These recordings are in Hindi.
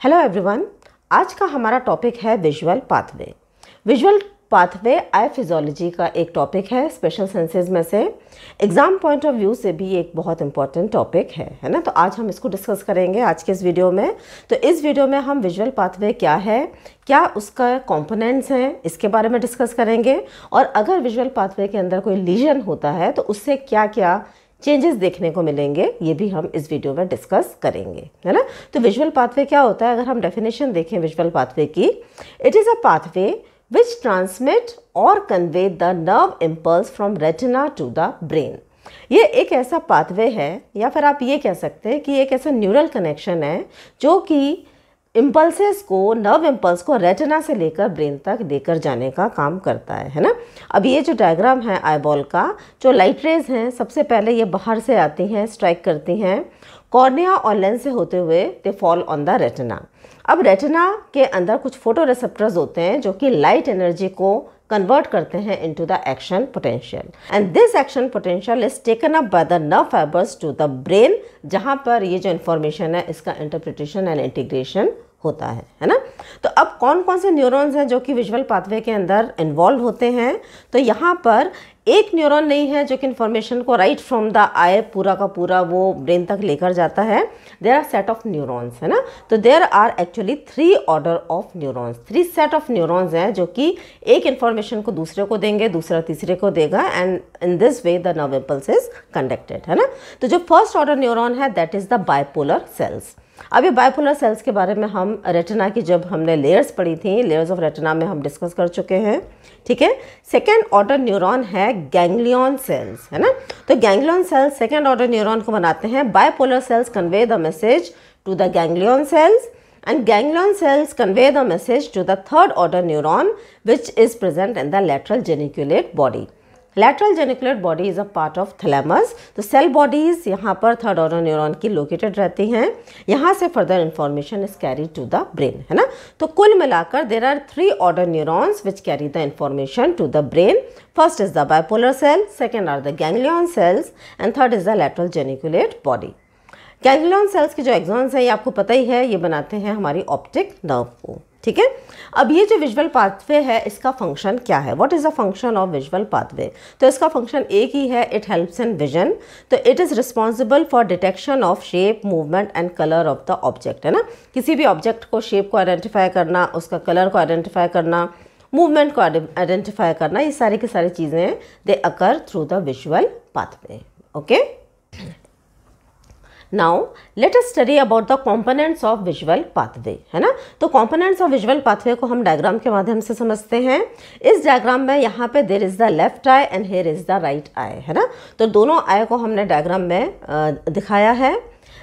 हेलो एवरीवन आज का हमारा टॉपिक है visual pathway visual pathway eye physiology का एक टॉपिक है स्पेशल सेंसेस में से. एग्ज़ाम पॉइंट ऑफ़ व्यू से भी एक बहुत इंपॉर्टेंट टॉपिक है है ना? तो आज हम इसको डिस्कस करेंगे आज के इस वीडियो में. तो इस वीडियो में हम विजुअल पाथवे क्या है, क्या उसका कंपोनेंट्स हैं, इसके बारे में डिस्कस करेंगे. और अगर विजुअल पाथवे के अंदर कोई लीजन होता है तो उससे क्या क्या चेंजेस देखने को मिलेंगे, ये भी हम इस वीडियो में डिस्कस करेंगे, है ना? तो विजुअल पाथवे क्या होता है? अगर हम डेफिनेशन देखें विजुअल पाथवे की it is a pathway which transmit और convey the nerve impulse from retina to the brain ये एक ऐसा पाथवे है, या फिर आप ये कह सकते हैं कि एक ऐसा न्यूरल कनेक्शन है जो कि इम्पल्सेस को नर्व इम्पल्स को रेटिना से लेकर ब्रेन तक लेकर जाने का काम करता है है ना? अब ये जो डायग्राम है आईबॉल का, जो लाइट रेज हैं, सबसे पहले ये बाहर से आती हैं स्ट्राइक करती हैं। कॉर्निया और लेंस से होते हुए they fall on the retina अब रेटिना के अंदर कुछ फ़ोटो रिसेप्टर्स होते हैं, जो कि लाइट एनर्जी को कन्वर्ट करते हैं into the action potential and this action potential is taken up by the nerve fibres to the brain जहाँ पर ये जो इन्फॉर्मेशन है, इसका इंटरप्रिटेशन एंड इंटीग्रेशन होता है है ना? तो अब कौन कौन से न्यूरॉन्स हैं जो कि विजुअल पाथवे के अंदर इन्वॉल्व होते हैं? तो यहाँ पर एक न्यूरॉन नहीं है जो कि इन्फॉर्मेशन को राइट फ्रॉम द आई पूरा का पूरा वो ब्रेन तक लेकर जाता है। There are set of neurons है ना? तो there are actually three order of neurons three set of neurons हैं जो कि एक इन्फॉर्मेशन को दूसरे को देंगे, दूसरा तीसरे को देगा and in this way the nerve impulse is conducted है ना? तो जो फ़र्स्ट ऑर्डर न्यूरॉन है that is the bipolar cells ये बायपोलर सेल्स के बारे में हम रेटिना की जब हमने लेयर्स पढ़ी थी लेयर्स ऑफ़ रेटिना में हम डिस्कस कर चुके हैं, ठीक है? सेकेंड ऑर्डर न्यूरॉन है गैंग्लियन सेल्स है ना? तो ganglion cells second order neuron को बनाते हैं। Bipolar cells convey the message to the ganglion cells and ganglion cells convey the message to the third order neuron, which is present in the lateral geniculate body. Lateral geniculate body is a part of thalamus तो सेल बॉडीज़ यहाँ पर थर्ड ऑर्डर न्यूरॉन की लोकेटेड रहती हैं। यहाँ से further information is carry to the brain है ना? तो कुल मिलाकर there are three order neurons which carry the information to the brain first is the bipolar cell second are the ganglion cells and third is the lateral geniculate body ganglion cells के जो एग्जॉन्स हैं, ये आपको पता ही है, ये बनाते हैं हमारी ऑप्टिक नर्व को। ठीक है? अब ये जो विजुअल पाथवे है, इसका फ़ंक्शन क्या है? What is the function of visual pathway तो इसका फ़ंक्शन एक ही है इट हेल्प्स इन विजन तो it is responsible for detection of shape movement and colour of the object है ना? किसी भी ऑब्जेक्ट को शेप को आइडेंटिफाई करना, उसका कलर को आइडेंटिफाई करना मूवमेंट को आइडेंटिफाई करना, ये सारी की सारी चीज़ें they occur through the visual pathway okay now let us study about the components of visual pathway है ना? तो कॉम्पोनेंट्स ऑफ़ विजुअल पाथवे को हम डायग्राम के माध्यम से समझते हैं। इस डायग्राम में यहाँ पे there is the left eye and here is the right eye है ना? तो दोनों आई को हमने डायग्राम में दिखाया है।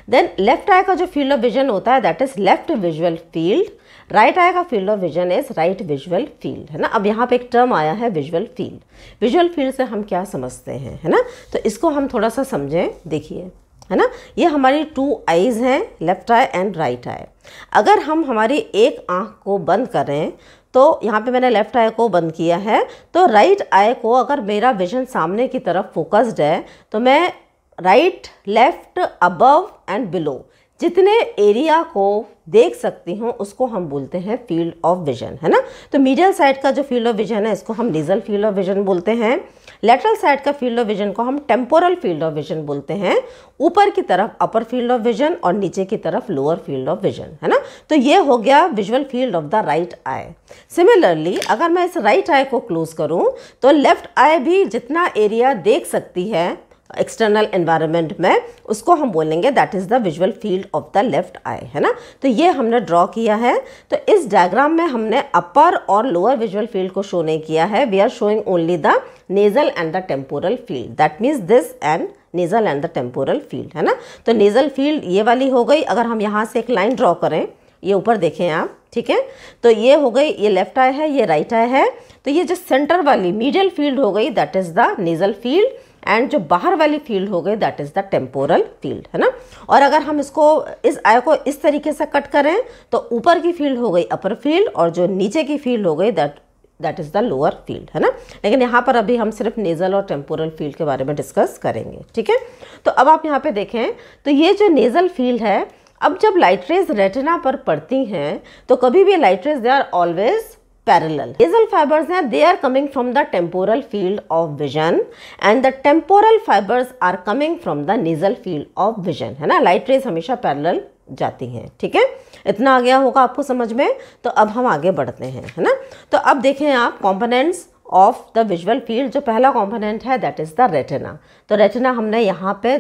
देन लेफ़्ट आई का जो फ़ील्ड ऑफ़ विजन होता है that is left visual field right eye का field of vision is right visual field है ना? अब यहाँ पे एक टर्म आया है विजुअल फ़ील्ड विजुअल फ़ील्ड से हम क्या समझते हैं, है ना? तो इसको हम थोड़ा सा समझें, देखिए। है ना? ये हमारी टू आईज़ हैं left eye and right eye अगर हम हमारी एक आँख को बंद करें तो यहाँ पे मैंने लेफ़्ट आई को बंद किया है तो राइट आई को अगर मेरा विजन सामने की तरफ़ फोकस्ड है तो मैं right left above and below जितने एरिया को देख सकती हूँ, उसको हम बोलते हैं फ़ील्ड ऑफ़ विजन है ना? तो मीडियल साइड का जो फ़ील्ड ऑफ़ विजन है, इसको हम नीजल फ़ील्ड ऑफ़ विजन बोलते हैं। लेटरल साइड का फ़ील्ड ऑफ़ विजन को हम टेम्पोरल फ़ील्ड ऑफ़ विजन बोलते हैं। ऊपर की तरफ़ अपर फ़ील्ड ऑफ़ विजन और नीचे की तरफ़ लोअर फ़ील्ड ऑफ़ विजन है ना? तो ये हो गया visual field of the right eye similarly अगर मैं इस राइट आई को क्लोज करूँ तो लेफ़्ट आई भी जितना एरिया देख सकती है एक्सटर्नल एनवायरनमेंट में, उसको हम बोलेंगे that is the visual field of the left eye है ना? तो ये हमने ड्रॉ किया है। तो इस डायग्राम में हमने अपर और लोअर विजुअल फ़ील्ड को शो नहीं किया है। We are showing only the nasal and the temporal field that means this and nasal and the temporal field है ना? तो नेजल फ़ील्ड ये वाली हो गई। अगर हम यहाँ से एक लाइन ड्रॉ करें, ये ऊपर देखें आप, ठीक है? तो ये हो गई, ये लेफ़्ट आई है, ये राइट आई है। तो ये जो सेंटर वाली मीडियल फ़ील्ड हो गई that is the nasal field and जो बाहर वाली फ़ील्ड हो गई that is the temporal field है ना? और अगर हम इसको, इस आय को इस तरीके से कट करें तो ऊपर की फ़ील्ड हो गई अपर फ़ील्ड और जो नीचे की फ़ील्ड हो गई that that is the lower field है ना? लेकिन यहाँ पर अभी हम सिर्फ़ नेज़ल और टेम्पोरल फ़ील्ड के बारे में डिस्कस करेंगे, ठीक है? तो अब आप यहाँ पे देखें तो ये जो नेज़ल फ़ील्ड है, अब जब लाइट रेज रेटिना पर पड़ती हैं तो कभी भी light rays they are always parallel nasal fibres हैं they are coming from the temporal field of vision and the temporal fibres are coming from the nasal field of vision है ना? लाइट रेज हमेशा पैरेलल जाती हैं, ठीक है? थीके? इतना आ गया होगा आपको समझ में? तो अब हम आगे बढ़ते हैं, है ना? तो अब देखें आप components of the visual field जो पहला कॉम्पोनेंट है दैट इज़ द रेटना तो रेटना हमने यहाँ पे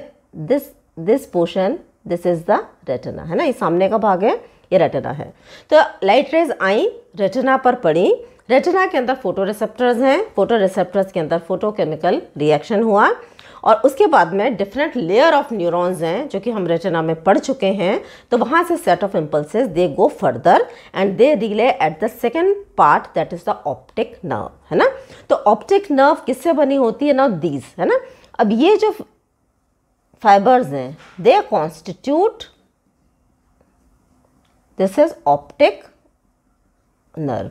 this this portion this is the retina है ना? ये सामने का भाग है। ये रेटिना है। तो लाइट रेज आई रेटिना पर पड़ी। रेटिना के अंदर फ़ोटो रिसेप्टर्स हैं। फ़ोटो रिसेप्टर्स के अंदर फोटोकेमिकल रिएक्शन हुआ। और उसके बाद में डिफरेंट लेयर ऑफ़ न्यूरॉन्स हैं, जो कि हम रेटिना में पढ़ चुके हैं। तो वहाँ से set of impulses they go further and they relay at the second part that is the optic nerve है ना? तो ऑप्टिक नर्व किससे बनी होती है? ना दीज है ना? अब ये जो फाइबर्स हैं they constitute this is optic nerve.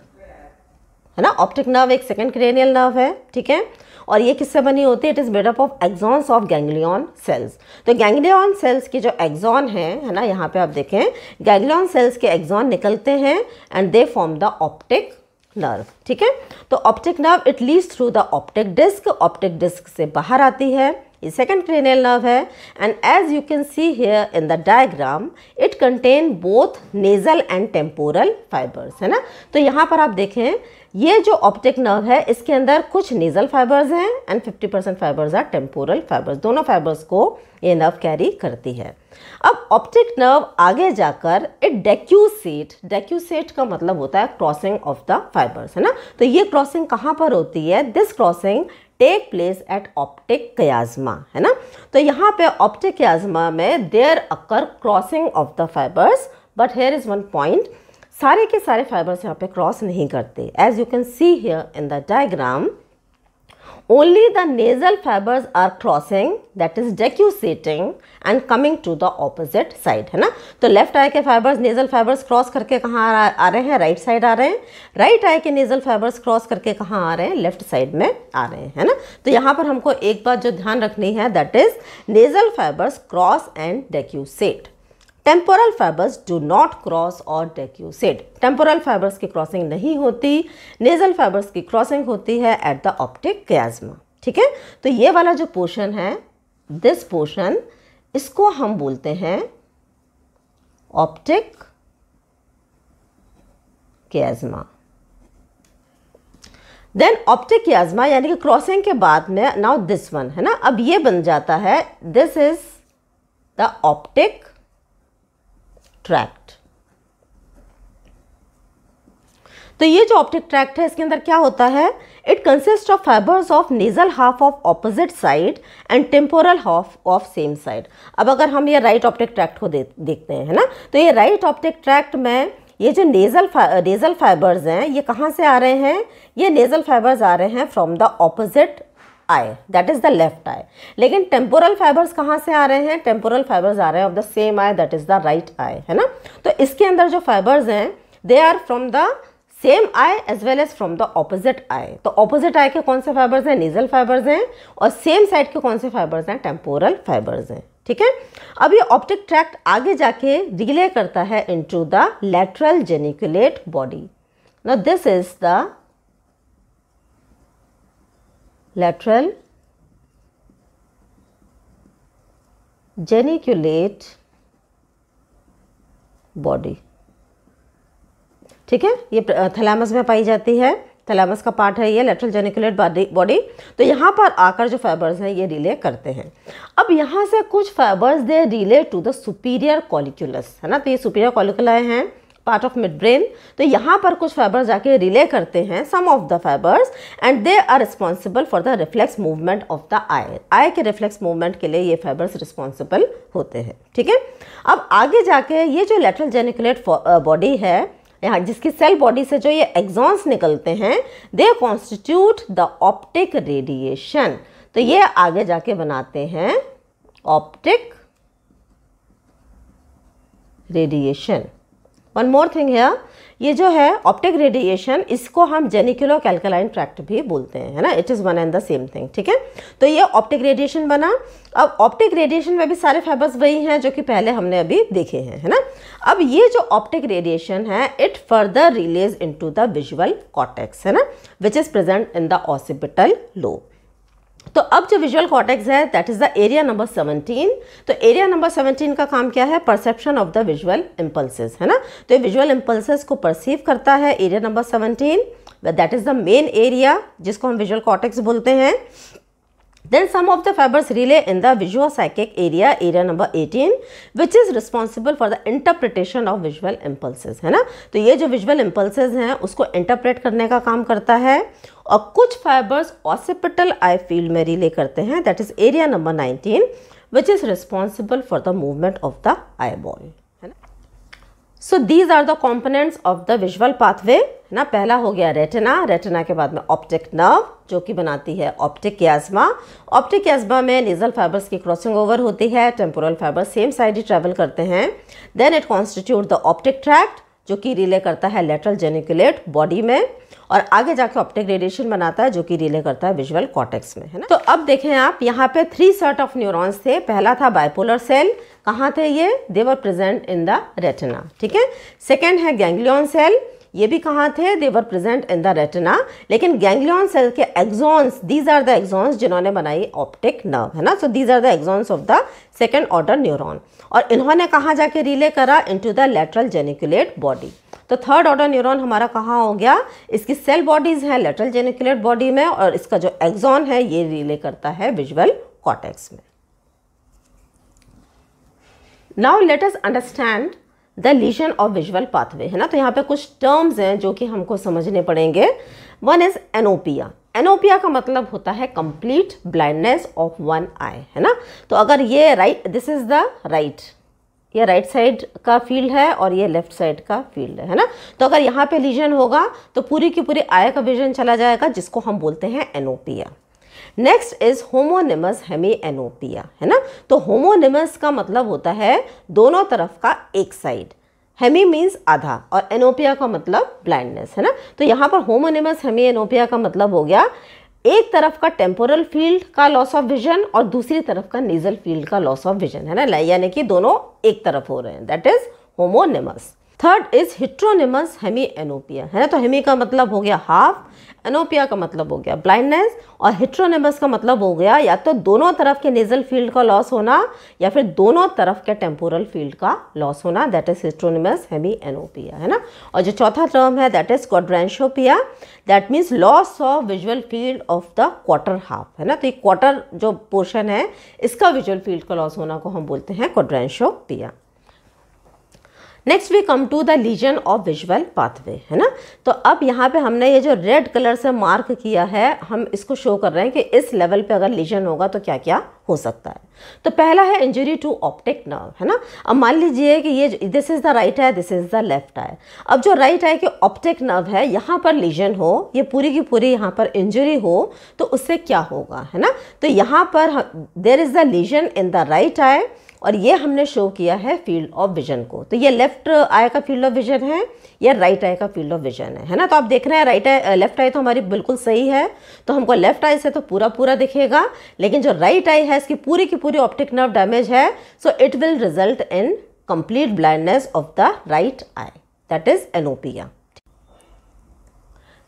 है ना? ऑप्टिक नर्व एक सेकेंड क्रेनियल नर्व है, ठीक है? और ये किससे बनी होती है? It is made up of axons of ganglion cells तो गैंग्लियन सेल्स के जो एग्जॉन है है ना? यहाँ पे आप देखें गैंग्लियन सेल्स के एग्जॉन निकलते हैं and they form the optic nerve ठीक है? तो optic nerve it leaves through the optic disc optic disc से बाहर आती है ये सेकेंड क्रेनियल नर्व है and as you can see here in the diagram it contain both nasal and temporal fibres है ना? तो यहाँ पर आप देखें, ये जो ऑप्टिक नर्व है, इसके अंदर कुछ नेजल फाइबर्स हैं and 50 percent fibres are temporal fibres दोनों फाइबर्स को ये नर्व कैरी करती है। अब ऑप्टिक नर्व आगे जाकर इट डेक्यूसेट डेक्यूसेट का मतलब होता है क्रॉसिंग ऑफ़ द फाइबर्स है ना? तो ये क्रॉसिंग कहाँ पर होती है? This crossing take place at optic chiasma है ना? तो यहाँ पे ऑप्टिक कयाजमा में there occur crossing of the fibres but here is one point सारे के सारे फाइबर्स यहाँ पे क्रॉस नहीं करते. As you can see here in the diagram only the nasal fibres are crossing that is decussating and coming to the opposite side है ना? तो लेफ़्ट आई के फाइबर्स नेजल फाइबर्स क्रॉस करके कहाँ आ, रहे हैं? Right साइड आ रहे हैं। राइट आई के नेजल फाइबर्स क्रॉस करके कहाँ आ रहे हैं? लेफ़्ट साइड में आ रहे हैं है ना? तो यहाँ पर हमको एक बात जो ध्यान रखनी है that is nasal fibres cross and decussate temporal fibres do not cross और डेक्यूसेड। टेम्पोरल फाइबर्स की क्रॉसिंग नहीं होती, नेजल फाइबर्स की क्रॉसिंग होती है एट द ऑप्टिक कैजमा ठीक है? तो ये वाला जो पोर्शन है दिस पोर्शन इसको हम बोलते हैं ऑप्टिक कैजमा देन ऑप्टिक याजमा यानी कि क्रॉसिंग के बाद में नाउ दिस वन है ना? अब ये बन जाता है this is the optic tract तो ये जो ऑप्टिक ट्रैक्ट है, इसके अंदर क्या होता है? It consist of fibres of nasal half of opposite side and temporal half of same side अब अगर हम ये राइट ऑप्टिक ट्रैक्ट को देखते हैं, है ना? तो ये राइट ऑप्टिक ट्रैक्ट में ये जो नेजल नेजल फाइबर्स हैं, ये कहाँ से आ रहे हैं? ये नेजल फाइबर्स आ रहे हैं from the opposite eye that is the left eye लेकिन टेम्पोरल फाइबर्स कहाँ से आ रहे हैं? टेम्पोरल फाइबर्स आ रहे हैं of the same eye that is the right eye है ना? तो इसके अंदर जो फाइबर्स हैं they are from the same eye as well as from the opposite eye तो ऑपोजिट आई के कौन से फाइबर्स हैं? नीजल फाइबर्स हैं और सेम साइड के कौन से फाइबर्स हैं? टेम्पोरल फाइबर्स हैं, ठीक है? अब ये ऑप्टिक ट्रैक्ट आगे जाके रिले करता है into the lateral geniculate body now this is the lateral, geniculate body ठीक है? ये थैलामस में पाई जाती है। थैलामस का पार्ट है ये लेटरल जेनिकुलेट बॉडी तो यहाँ पर आकर जो फाइबर्स हैं, ये रिले करते हैं। अब यहाँ से कुछ fibres they relay to the superior colliculus है ना? तो ये सुपीरियर कॉलिकुलाए हैं। पार्ट ऑफ़ मिड ब्रेन तो यहाँ पर कुछ फाइबर्स जाके रिले करते हैं some of the fibres and they are responsible for the reflex movement of the eye eye के रिफ्लेक्स मूवमेंट के लिए ये फाइबर्स रिस्पॉन्सिबल होते हैं, ठीक है? अब आगे जाके ये जो लेटरल जेनिकुलेट बॉडी है, यहाँ जिसकी सेल बॉडी से जो ये एग्जॉन्स निकलते हैं they constitute the optic radiation तो ये आगे जाके बनाते हैं optic radiation one more thing है ये जो है ऑप्टिक रेडिएशन इसको हम जेनिकुलो कैल्कलाइन ट्रैक्ट भी बोलते हैं, है ना? It is one and the same thing ठीक है? तो ये ऑप्टिक रेडिएशन बना। अब ऑप्टिक रेडिएशन में भी सारे फाइबर्स वही हैं जो कि पहले हमने अभी देखे हैं, है ना? अब ये जो ऑप्टिक रेडिएशन है it further relays into the visual cortex है ना? Which is present in the occipital lobe तो अब जो विजुअल कॉटेक्स है that is the area number 17 तो एरिया नंबर 17 का काम क्या है? Perception of the visual impulses है ना? तो ये विजुअल इम्पल्सेस को परसीव करता है area number 17 that is the main area जिसको हम विजुअल कॉटेक्स बोलते हैं. Then some of the fibers relay in the visuopsychic area, area number 18, which is responsible for the interpretation of visual impulses, है ना तो ये जो visual impulses हैं उसको interpret करने का काम करता है और कुछ fibers occipital eye field में relay करते हैं that is area number 19 which is responsible for the movement of the eyeball. So these are the components of the visual pathway ना, पहला हो गया रेटिना रेटिना के बाद में ऑप्टिक नर्व जो कि बनाती है ऑप्टिक याजमा ऑप्टिक याजमा में नेजल फाइबर्स की क्रॉसिंग ओवर होती है. टेम्पोरल फाइबर्स सेम साइड ही ट्रेवल करते हैं. Then it constitute the optic tract जो कि रिले करता है लेटरल जेनिकुलेट बॉडी में. और आगे जाके ऑप्टिक रेडिएशन बनाता है, जो कि रिले करता है विजुअल कॉटेक्स में, है ना? तो अब देखें आप, यहाँ पे थ्री सेट ऑफ़ न्यूरॉन्स थे। पहला था बाइपोलर सेल कहाँ थे ये? They are present in the retina ठीक है? सेकेंड है गैंग्लियन सेल ये भी कहाँ थे? They are present in the retina लेकिन गैंग्लियन सेल के axons these are the axons जिन्होंने बनाई ऑप्टिक नर्व है ना? So these are the axons of the second order neuron और इन्होंने कहाँ जाके रिले करा? Into the lateral geniculate body तो थर्ड ऑर्डर न्यूरॉन हमारा कहाँ हो गया? इसकी सेल बॉडीज हैं लेटरल जेनिकुलेट बॉडी में और इसका जो एक्सॉन है, ये रिले करता है विजुअल कॉटेक्स में। Now let us understand the lesion of visual pathway है ना? तो यहाँ पे कुछ टर्म्स हैं जो कि हमको समझने पड़ेंगे। वन इज़ एनोपिया एनोपिया का मतलब होता है complete blindness of one eye है ना? तो अगर ये right this is the right ये राइट साइड का फ़ील्ड है और ये लेफ़्ट साइड का फ़ील्ड है ना? तो अगर यहाँ पे लीजन होगा तो पूरी की पूरी आय का विजन चला जाएगा, जिसको हम बोलते हैं anopia. Next is homonymous hemianopia है ना? तो होमोनिमस का मतलब होता है दोनों तरफ़ का एक साइड हेमी मीन्स आधा और एनोपिया का मतलब ब्लाइंडनेस है ना? तो यहाँ पर होमोनिमस हेमी एनोपिया का मतलब हो गया एक तरफ़ का टेम्पोरल फ़ील्ड का लॉस ऑफ़ विजन और दूसरी तरफ़ का नेजल फ़ील्ड का लॉस ऑफ़ विजन है ना? यानी कि दोनों एक तरफ़ हो रहे हैं। That is homonymous third is heteronymous hemianopia है ना तो हेमी का मतलब हो गया हाफ़ एनोपिया का मतलब हो गया ब्लाइंडनेस और हिट्रोनिमस का मतलब हो गया या तो दोनों तरफ़ के नेजल फ़ील्ड का लॉस होना या फिर दोनों तरफ़ के टेम्पोरल फ़ील्ड का लॉस होना that is heteronymous hemianopia है ना? और जो चौथा टर्म है that is quadrantanopia that means loss of visual field of the quarter half है ना? तो ये क्वार्टर जो पोर्शन है, इसका विजुअल फ़ील्ड का लॉस होना को हम बोलते हैं quadrantanopia next we come to the lesion of visual pathway है ना? तो अब यहाँ पे हमने ये जो रेड कलर से मार्क किया है, हम इसको शो कर रहे हैं कि इस लेवल पे अगर लीजन होगा तो क्या क्या हो सकता है। तो पहला है इंजरी टू ऑप्टिक नर्व है ना? अब मान लीजिए कि ये this is the right eye this is the left eye अब जो राइट आई के ऑप्टिक नर्व है, यहाँ पर लीजन हो, ये पूरी की पूरी यहाँ पर इंजरी हो तो उससे क्या होगा, है ना? तो यहाँ पर there is the lesion in the right eye और ये हमने शो किया है फ़ील्ड ऑफ़ विजन को। तो ये लेफ़्ट आई का फ़ील्ड ऑफ़ विजन है, या राइट आई का फ़ील्ड ऑफ़ विजन है? है ना? तो आप देख रहे हैं राइट आई लेफ़्ट आई तो हमारी बिल्कुल सही है। तो हमको लेफ़्ट आई से तो पूरा पूरा दिखेगा, लेकिन जो राइट आई है, इसकी पूरी की पूरी ऑप्टिक नर्व डैमेज है so it will result in complete blindness of the right eye that is anopia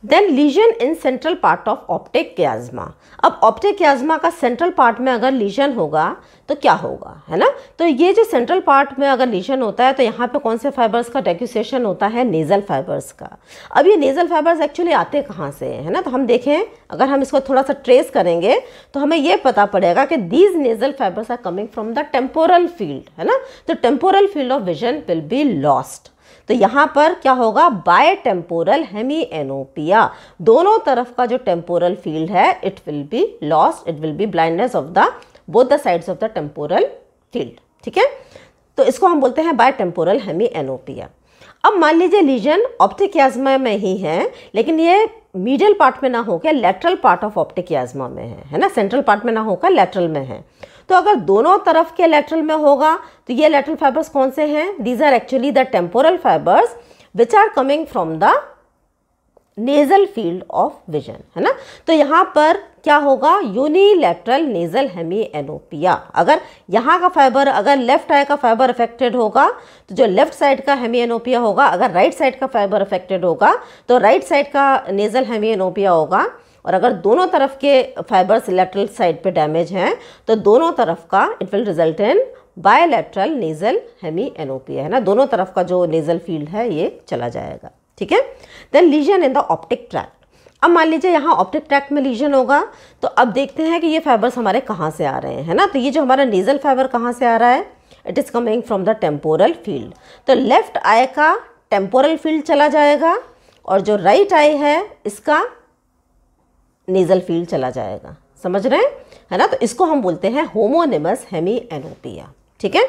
then lesion in central part of optic chiasma अब ऑप्टिक क्याजमा का सेंट्रल पार्ट में अगर लीजन होगा तो क्या होगा, है ना? तो ये जो सेंट्रल पार्ट में अगर लीजन होता है तो यहाँ पे कौन से फाइबर्स का डेक्यूसेशन होता है? नेजल फाइबर्स का। अब ये नेजल फाइबर्स एक्चुअली आते कहाँ से है ना? तो हम देखें, अगर हम इसको थोड़ा सा ट्रेस करेंगे तो हमें ये पता पड़ेगा कि these nasal fibres are coming from the temporal field है ना? तो temporal field of vision will be lost तो यहाँ पर क्या होगा? बाय टेम्पोरल हेमी एनोपिया दोनों तरफ़ का जो टेम्पोरल फ़ील्ड है it will be lost it will be blindness of the both the sides of the temporal field ठीक है? तो इसको हम बोलते हैं बाय टेम्पोरल हेमी एनोपिया अब मान लीजिए लीजन ऑप्टिक याजमा में ही है, लेकिन ये मीडियल पार्ट में ना होकर lateral part of optic chiasma में है है ना? सेंट्रल पार्ट में ना होकर लेटरल में है। तो अगर दोनों तरफ़ के लेटरल में होगा तो ये लेटरल फाइबर्स कौन से हैं? These are actually the temporal fibres which are coming from the nasal field of vision है ना? तो यहाँ पर क्या होगा? यूनिलेटरल नेजल हेमी एनोपिया अगर यहाँ का फाइबर अगर लेफ़्ट आई का फाइबर अफेक्टेड होगा तो जो लेफ़्ट साइड का हेमी एनोपिया होगा, अगर राइट right साइड का फाइबर अफेक्टेड होगा तो राइट right साइड का नेजल हेमी एनोपिया होगा। और अगर दोनों तरफ़ के फाइबर्स लेटरल साइड पे डैमेज हैं तो दोनों तरफ़ का it will result in bilateral nasal hemianopia है ना? दोनों तरफ़ का जो नेजल फ़ील्ड है, ये चला जाएगा, ठीक है? Then lesion in the optic tract अब मान लीजिए यहाँ ऑप्टिक ट्रैक्ट में लीजन होगा तो अब देखते हैं कि ये फाइबर्स हमारे कहाँ से आ रहे हैं, है ना? तो ये जो हमारा नेजल फाइबर कहाँ से आ रहा है? It is coming from the temporal field तो लेफ़्ट आई का टेम्पोरल फ़ील्ड चला जाएगा और जो राइट right आई है, इसका नेजल फ़ील्ड चला जाएगा। समझ रहे हैं? है ना? तो इसको हम बोलते हैं होमोनिमस हेमी एनोपिया ठीक है?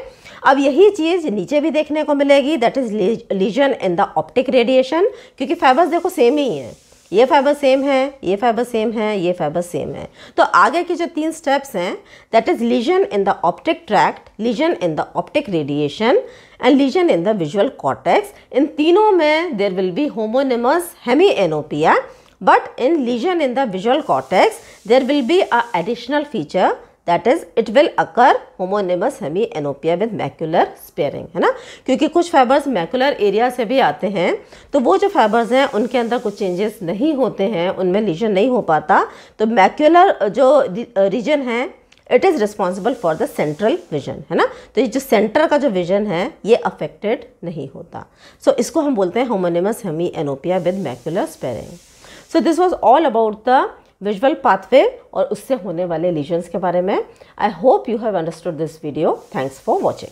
अब यही चीज़ नीचे भी देखने को मिलेगी that is lesion in the optic radiation क्योंकि फाइबर्स देखो सेम ही है। ये फाइबर सेम है, ये फाइबर सेम है, ये फाइबर सेम है। तो आगे के जो तीन स्टेप्स हैं that is lesion in the optic tract lesion in the optic radiation and lesion in the visual cortex इन तीनों में there will be homonymous hemianopia but in lesion in the visual cortex there will be a additional feature that is it will occur homonymous hemianopia with macular sparing है ना? क्योंकि कुछ फाइबर्स मैकुलर एरिया से भी आते हैं तो वो जो फाइबर्स हैं उनके अंदर कुछ चेंजेस नहीं होते हैं उनमें लीजन नहीं हो पाता। तो मैक्यूलर जो रीजन है it is responsible for the central vision है ना? तो ये जो सेंटर का जो विजन है ये अफेक्टेड नहीं होता। सो so, इसको हम बोलते हैं homonymous hemianopia with macular sparing so this was all about the visual pathway और उससे होने वाले लीजन्स के बारे में। I hope you have understood this video thanks for watching